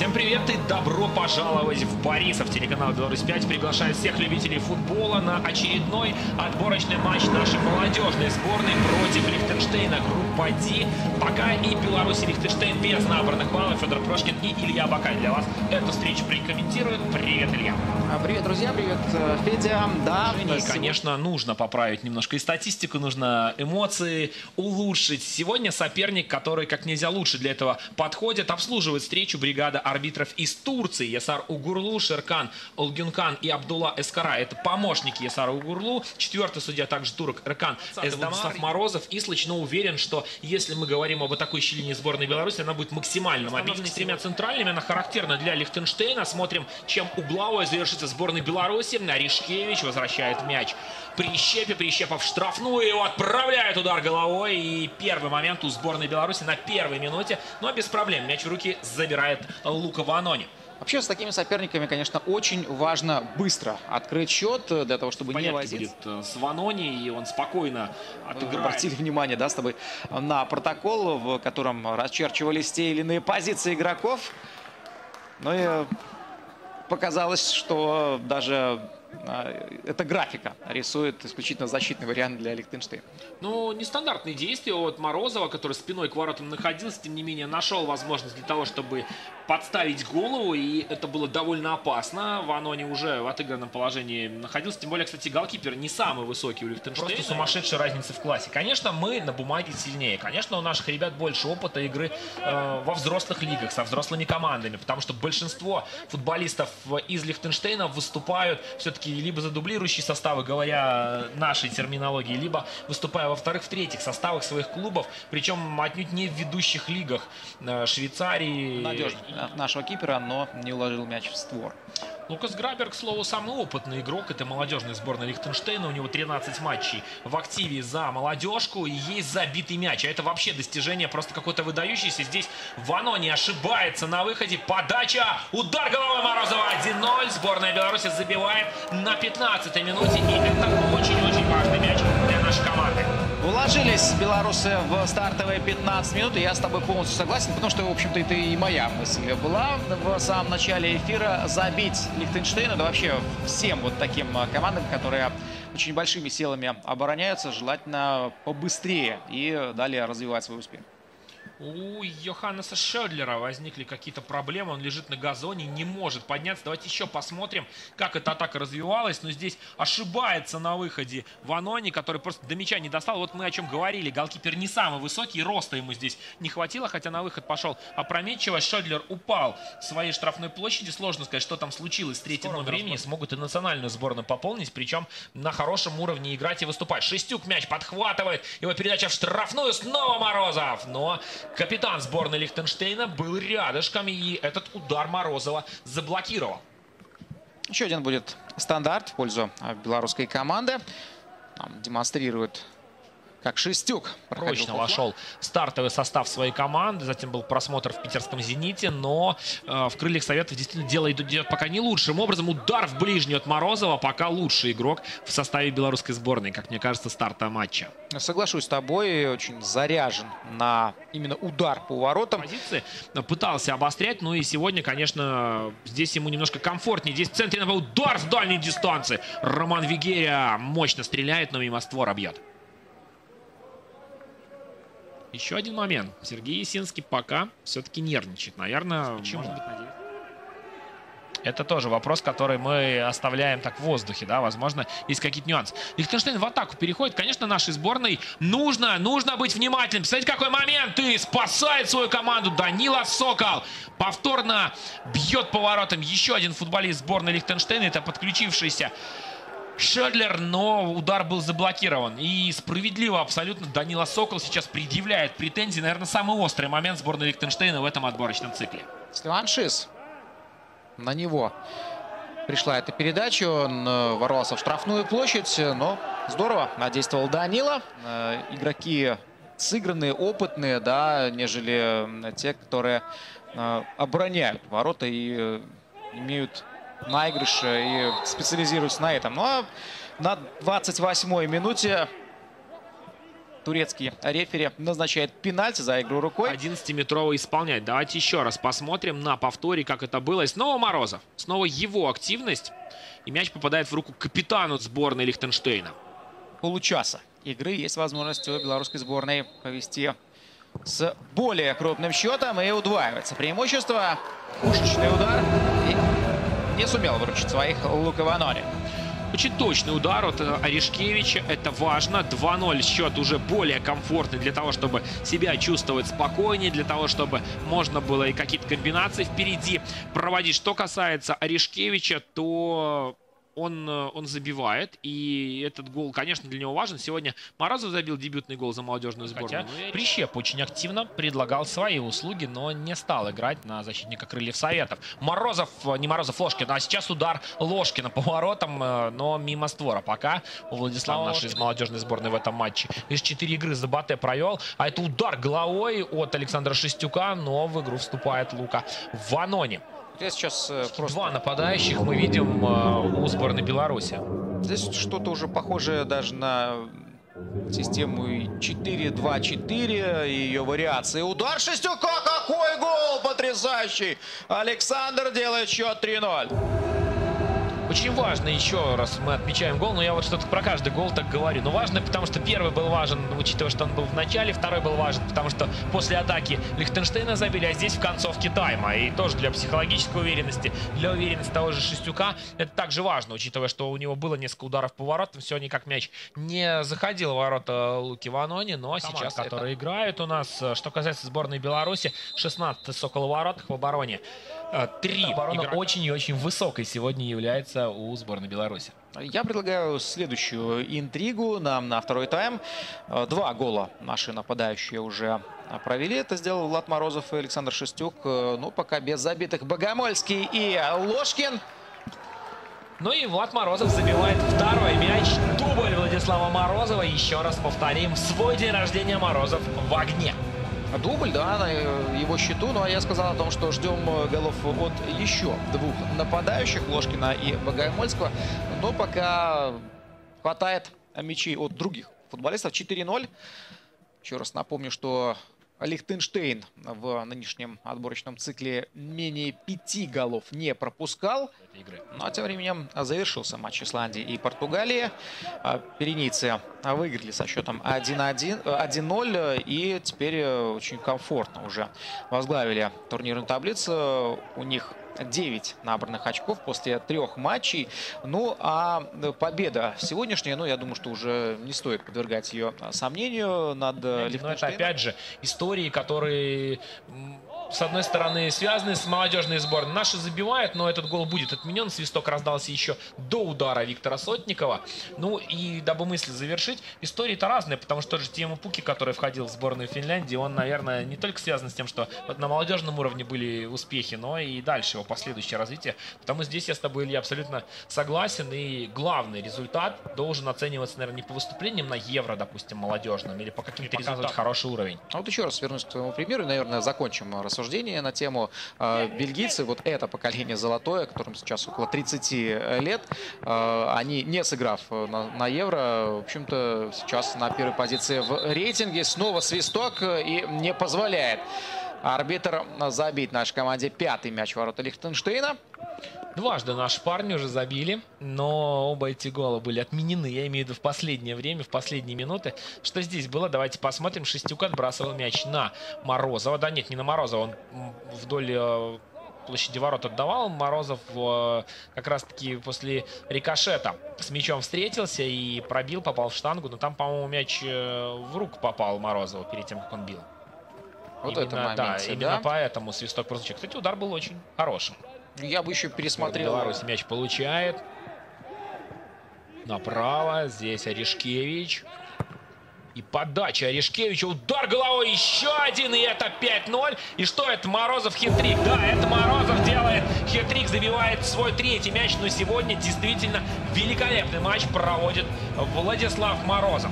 Всем привет и добро пожаловать в Борисов. Телеканал «Беларусь-5» приглашает всех любителей футбола на очередной отборочный матч нашей молодежной сборной против Лихтенштейна. Группа D. Пока и Беларусь и Лихтенштейн без набранных баллов. Федор Прошкин и Илья Бакаль для вас эту встречу прокомментируют. Привет, Илья. А, привет, друзья, привет, э, Федя. Да, и, конечно, нужно поправить немножко и статистику, нужно эмоции улучшить. Сегодня соперник, который как нельзя лучше для этого подходит, обслуживает встречу бригада арбитров из Турции. Ясар Угурлу, Шеркан Олгюнкан и Абдулла Эскара. Это помощники Ясара Угурлу. Четвертый судья также турок Эркан Эздамар. Морозов. Ислыч, но уверен, что если мы говорим об атакующей линии сборной Беларуси, она будет максимально мобильной. С тремя центральными она характерна для Лихтенштейна. Смотрим, чем угловой завершится сборной Беларуси. Наришкевич возвращает мяч. Прищепе, Прищепов штрафную, его отправляет удар головой. И первый момент у сборной Беларуси на первой минуте. Но без проблем. Мяч в руки забирает Лука Ванони. Вообще с такими соперниками, конечно, очень важно быстро открыть счет для того, чтобы Понятно, не возить. будет э, с Ванони, и он спокойно отыграет. Обратили внимание, да, с тобой на протокол, в котором расчерчивались те или иные позиции игроков. Ну и показалось, что даже эта графика рисует исключительно защитный вариант для Лихтенштейна. Ну, нестандартные действия от Морозова, который спиной к воротам находился, тем не менее нашел возможность для того, чтобы подставить голову, и это было довольно опасно. Ванони уже в отыгранном положении находился, тем более, кстати, голкипер не самый высокий у Лихтенштейна. Просто сумасшедшая разница в классе. Конечно, мы на бумаге сильнее. Конечно, у наших ребят больше опыта игры э, во взрослых лигах, со взрослыми командами, потому что большинство футболистов из Лихтенштейна выступают все-таки либо за дублирующие составы, говоря нашей терминологии, либо выступая во-вторых, в-третьих составах своих клубов, причем отнюдь не в ведущих лигах э, Швейцарии. Надежно нашего кипера, но не уложил мяч в створ. Лукас Грабер, к слову, самый опытный игрок этой молодежной сборной Лихтенштейна. У него 13 матчей в активе за молодежку и есть забитый мяч. А это вообще достижение просто какое-то выдающееся. Здесь Вано не ошибается на выходе. Подача, удар головой Морозова 1-0. Сборная Беларуси забивает на 15-й минуте. И это Уложились белорусы в стартовые 15 минут, и я с тобой полностью согласен, потому что, в общем-то, это и моя мысль была в самом начале эфира забить Лихтенштейна, да вообще всем вот таким командам, которые очень большими силами обороняются, желательно побыстрее и далее развивать свой успех. У Йоханнеса Шедлера возникли какие-то проблемы. Он лежит на газоне, не может подняться. Давайте еще посмотрим, как эта атака развивалась. Но здесь ошибается на выходе Ванони, который просто до мяча не достал. Вот мы о чем говорили. Голкипер не самый высокий, роста ему здесь не хватило. Хотя на выход пошел опрометчиво. Шедлер упал в своей штрафной площади. Сложно сказать, что там случилось с третьим времени. Смогут и национальную сборную пополнить. Причем на хорошем уровне играть и выступать. Шестюк мяч подхватывает. Его передача в штрафную. Снова Морозов. Но Капитан сборной Лихтенштейна был рядышком, и этот удар Морозова заблокировал. Еще один будет стандарт в пользу белорусской команды. Нам демонстрирует как Шестюк. Прочно вошел в стартовый состав своей команды. Затем был просмотр в питерском «Зените». Но э, в крыльях Советов действительно дело идет пока не лучшим образом. Удар в ближний от Морозова. Пока лучший игрок в составе белорусской сборной, как мне кажется, старта матча. Соглашусь с тобой. Очень заряжен на именно удар по воротам. Позиции пытался обострять. Ну и сегодня, конечно, здесь ему немножко комфортнее. Здесь в центре на удар с дальней дистанции. Роман Вигерия мощно стреляет, но мимо створа бьет. Еще один момент. Сергей Есинский пока все-таки нервничает. Наверное, Почему? может быть, надеюсь. Это тоже вопрос, который мы оставляем так в воздухе, да, возможно, есть какие-то нюансы. Лихтенштейн в атаку переходит. Конечно, нашей сборной нужно, нужно быть внимательным. Посмотрите, какой момент и спасает свою команду Данила Сокол. Повторно бьет поворотом еще один футболист сборной Лихтенштейна. Это подключившийся Шедлер, но удар был заблокирован. И справедливо абсолютно Данила Сокол сейчас предъявляет претензии. Наверное, самый острый момент сборной Лихтенштейна в этом отборочном цикле. Сливан Шис. На него пришла эта передача. Он э, ворвался в штрафную площадь, но здорово действовал Данила. Э, игроки сыгранные, опытные, да, нежели те, которые э, обороняют ворота и имеют наигрыш и специализируется на этом. Ну а на 28-й минуте турецкий рефери назначает пенальти за игру рукой. 11-метровый исполнять. Давайте еще раз посмотрим на повторе, как это было. И снова Морозов. Снова его активность. И мяч попадает в руку капитану сборной Лихтенштейна. Получаса игры есть возможность у белорусской сборной повести с более крупным счетом и удваивается преимущество. Пушечный удар. Не сумел выручить своих Лука Ванори. Очень точный удар от э, Орешкевича. Это важно. 2-0 счет уже более комфортный для того, чтобы себя чувствовать спокойнее, для того, чтобы можно было и какие-то комбинации впереди проводить. Что касается Орешкевича, то он, э, он забивает, и этот гол, конечно, для него важен. Сегодня Морозов забил дебютный гол за молодежную сборную. Хотя ну, Прищеп очень активно предлагал свои услуги, но не стал играть на защитника Крыльев Советов. Морозов, э, не Морозов, Ложкин, а сейчас удар Ложкина по воротам, э, но мимо створа. Пока у Владислава нашей из молодежной сборной в этом матче. Лишь 4 игры за Батэ провел, а это удар головой от Александра Шестюка, но в игру вступает Лука Ванони. Я сейчас э, просто... Два нападающих мы видим э, у сборной Беларуси. Здесь что-то уже похожее даже на систему 4-2-4 и ее вариации. Удар Шестюка, какой гол потрясающий! Александр делает счет 3-0. Очень важно, еще раз мы отмечаем гол, но я вот что-то про каждый гол так говорю. Но важно, потому что первый был важен, учитывая, что он был в начале, второй был важен, потому что после атаки Лихтенштейна забили, а здесь в концовке тайма. И тоже для психологической уверенности, для уверенности того же Шестюка, это также важно, учитывая, что у него было несколько ударов по воротам, все никак мяч не заходил в ворота Луки Ванони, но Команд, сейчас, которые это... играют у нас, что касается сборной Беларуси, 16 сокол воротах в обороне. Э, три. Оборона игрока. очень и очень высокой сегодня является у сборной Беларуси. Я предлагаю следующую интригу нам на второй тайм. Э, два гола наши нападающие уже провели. Это сделал Влад Морозов и Александр Шестюк. Э, ну, пока без забитых Богомольский и Ложкин. Ну и Влад Морозов забивает второй мяч. Дубль Владислава Морозова. Еще раз повторим. Свой день рождения Морозов в огне. Дубль, да, на его счету. Ну, а я сказал о том, что ждем э, голов от еще двух нападающих, Ложкина и Богомольского. Но пока хватает мячей от других футболистов. 4-0. Еще раз напомню, что Лихтенштейн в нынешнем отборочном цикле менее пяти голов не пропускал. Ну а тем временем завершился матч Исландии и Португалии. А, Пиренейцы выиграли со счетом 1-0 и теперь очень комфортно уже возглавили турнирную таблицу. У них 9 набранных очков после трех матчей. Ну, а победа сегодняшняя, ну, я думаю, что уже не стоит подвергать ее сомнению над Лихтенштейном. Но это, опять же, истории, которые с одной стороны, связаны с молодежной сборной. Наши забивают, но этот гол будет отменен. Свисток раздался еще до удара Виктора Сотникова. Ну и дабы мысль завершить, истории-то разные, потому что тот же Тима Пуки, который входил в сборную Финляндии, он, наверное, не только связан с тем, что вот на молодежном уровне были успехи, но и дальше его последующее развитие. Потому здесь я с тобой, Илья, абсолютно согласен. И главный результат должен оцениваться, наверное, не по выступлениям на Евро, допустим, молодежном, или по каким-то результатам хороший уровень. А вот еще раз вернусь к твоему примеру, наверное, закончим рассуждение рассуждения на тему э, бельгийцы. Вот это поколение золотое, которым сейчас около 30 лет, э, они, не сыграв на, на Евро, в общем-то, сейчас на первой позиции в рейтинге. Снова свисток и не позволяет арбитр забить нашей команде пятый мяч ворота Лихтенштейна. Дважды наши парни уже забили, но оба эти гола были отменены, я имею в виду в последнее время, в последние минуты. Что здесь было? Давайте посмотрим. Шестюк отбрасывал мяч на Морозова. Да нет, не на Морозова, он вдоль э, площади ворот отдавал. Морозов э, как раз-таки после рикошета с мячом встретился и пробил, попал в штангу. Но там, по-моему, мяч э, в руку попал Морозову перед тем, как он бил. Вот именно, это момент, да, да, именно поэтому свисток прозвучал. Кстати, удар был очень хорошим. Я бы еще пересмотрел. Беларусь мяч получает. Направо. Здесь Орешкевич. И подача Орешкевича. Удар головой. Еще один. И это 5-0. И что это? Морозов хитрик. Да, это Морозов делает хитрик. Забивает свой третий мяч. Но сегодня действительно великолепный матч проводит Владислав Морозов.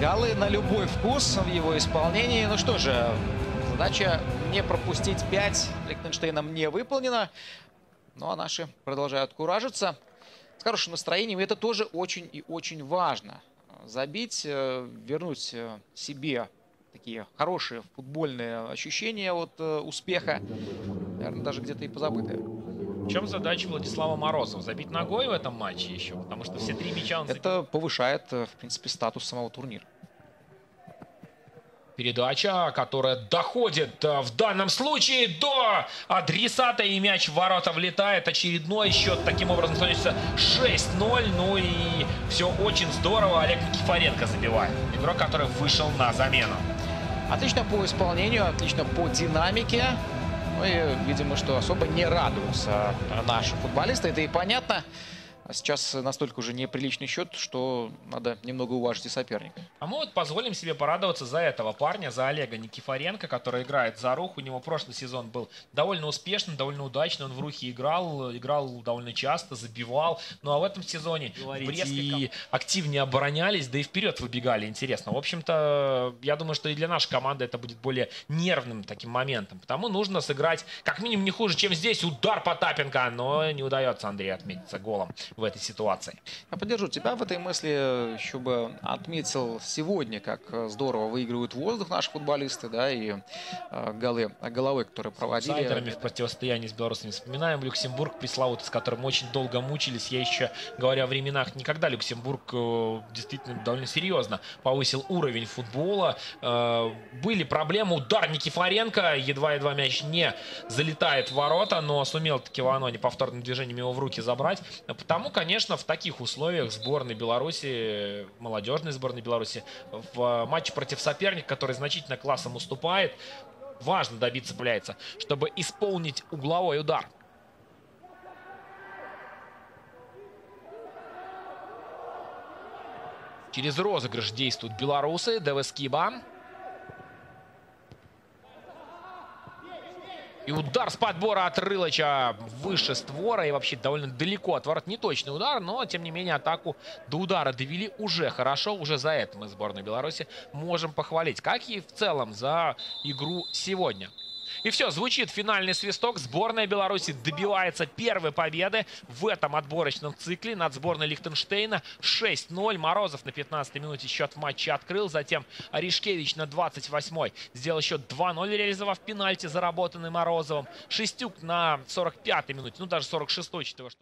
Голы на любой вкус в его исполнении. Ну что же, задача не пропустить 5 Лихтенштейном не выполнена. Ну а наши продолжают куражиться. С хорошим настроением. И это тоже очень и очень важно. забить, э, вернуть э, себе такие хорошие футбольные ощущения от э, успеха. Наверное, даже где-то и позабытые. В чем задача Владислава Морозова? Забить ногой в этом матче еще? Потому что все три мяча он Это повышает, в принципе, статус самого турнира. Передача, которая доходит э, в данном случае до адресата и мяч в ворота влетает. Очередной счет таким образом становится 6-0. Ну и все очень здорово. Олег Никифоренко забивает. Игрок, который вышел на замену. Отлично по исполнению, отлично по динамике. Ну и, видимо, что особо не радуются наши футболисты. Это и понятно. А сейчас настолько уже неприличный счет, что надо немного уважить и соперника. А мы вот позволим себе порадоваться за этого парня, за Олега Никифоренко, который играет за рух. У него прошлый сезон был довольно успешным, довольно удачный. Он в рухе играл, играл довольно часто, забивал. Ну а в этом сезоне и активнее оборонялись, да и вперед выбегали. Интересно. В общем-то, я думаю, что и для нашей команды это будет более нервным таким моментом. Потому нужно сыграть как минимум не хуже, чем здесь. Удар Потапенко, но не удается Андрею отметиться голом в этой ситуации. Я поддержу тебя в этой мысли. Еще бы отметил сегодня, как здорово выигрывают воздух наши футболисты, да, и э, голы, головы, которые проводили. Сайдерами в противостоянии с белорусами вспоминаем Люксембург, пресловутый, с которым очень долго мучились. Я еще, говоря о временах, никогда Люксембург э, действительно довольно серьезно повысил уровень футбола. Э, были проблемы, удар Никифоренко, едва-едва мяч не залетает в ворота, но сумел таки Ванони повторным движением его в руки забрать. Потому Потому, конечно, в таких условиях сборной Беларуси, молодежной сборной Беларуси, в матче против соперника, который значительно классом уступает, важно добиться пляется, чтобы исполнить угловой удар. Через розыгрыш действуют белорусы. Девескиба. И удар с подбора от Рылыча выше створа и вообще довольно далеко от ворот. Неточный удар, но тем не менее атаку до удара довели уже хорошо. Уже за это мы сборную Беларуси можем похвалить. Как и в целом за игру сегодня. И все, звучит финальный свисток. Сборная Беларуси добивается первой победы в этом отборочном цикле над сборной Лихтенштейна. 6-0. Морозов на 15-й минуте счет в матче открыл. Затем Аришкевич на 28-й сделал счет 2-0, реализовав пенальти, заработанный Морозовым. Шестюк на 45-й минуте, ну даже 46-й, учитывая, что...